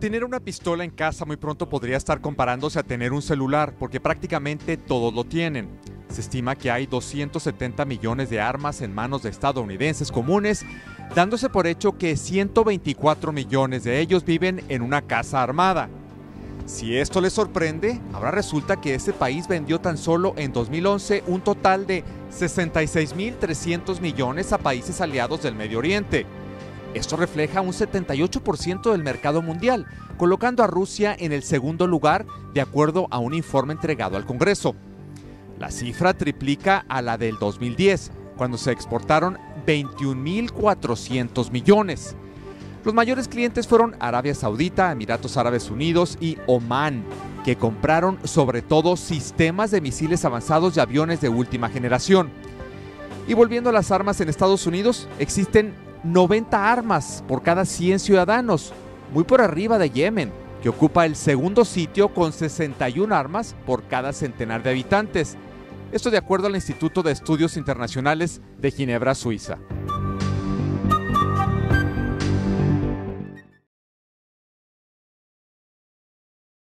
Tener una pistola en casa muy pronto podría estar comparándose a tener un celular, porque prácticamente todos lo tienen. Se estima que hay 270 millones de armas en manos de estadounidenses comunes, dándose por hecho que 124 millones de ellos viven en una casa armada. Si esto les sorprende, ahora resulta que ese país vendió tan solo en 2011 un total de 66.300 millones a países aliados del Medio Oriente. Esto refleja un 78% del mercado mundial, colocando a Rusia en el segundo lugar de acuerdo a un informe entregado al Congreso. La cifra triplica a la del 2010, cuando se exportaron 21.400 millones. Los mayores clientes fueron Arabia Saudita, Emiratos Árabes Unidos y Omán, que compraron sobre todo sistemas de misiles avanzados y aviones de última generación. Y volviendo a las armas en Estados Unidos, existen 90 armas por cada 100 ciudadanos, muy por arriba de Yemen, que ocupa el segundo sitio con 61 armas por cada centenar de habitantes. Esto de acuerdo al Instituto de Estudios Internacionales de Ginebra, Suiza.